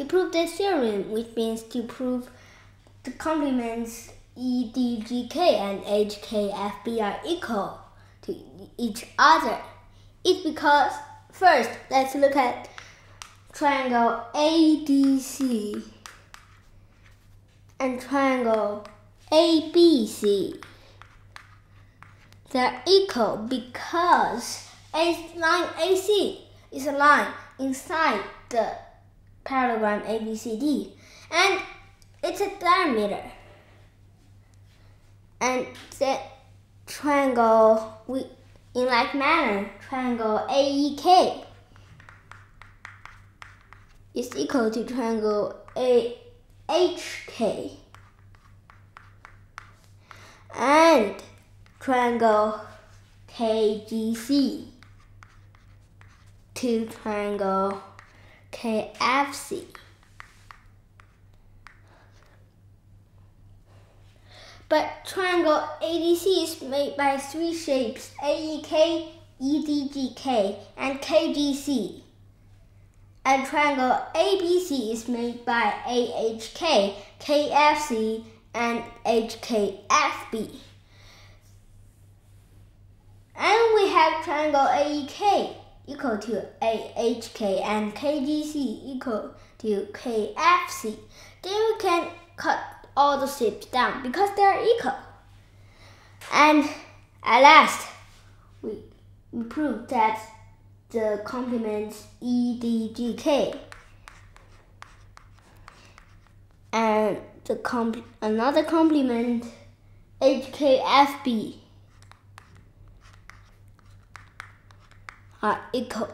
to prove this theorem, which means to prove the complements EDGK and HKFB are equal to each other, it's because first let's look at triangle ADC and triangle ABC. They're equal because a line AC is a line inside the parallelogram ABCD and it's a diameter. And the triangle we in like manner triangle AEK is equal to triangle AHK and triangle KGC to triangle KFC. But triangle ADC is made by three shapes AEK, EDGK, and KGC. And triangle ABC is made by AHK, KFC, and HKFB. And we have triangle AEK equal to AHK and KGC equal to KFC. Then we can cut all the shapes down because they are equal. And at last, we, prove that the complements EDGK and the comp another complement HKFB 啊一口。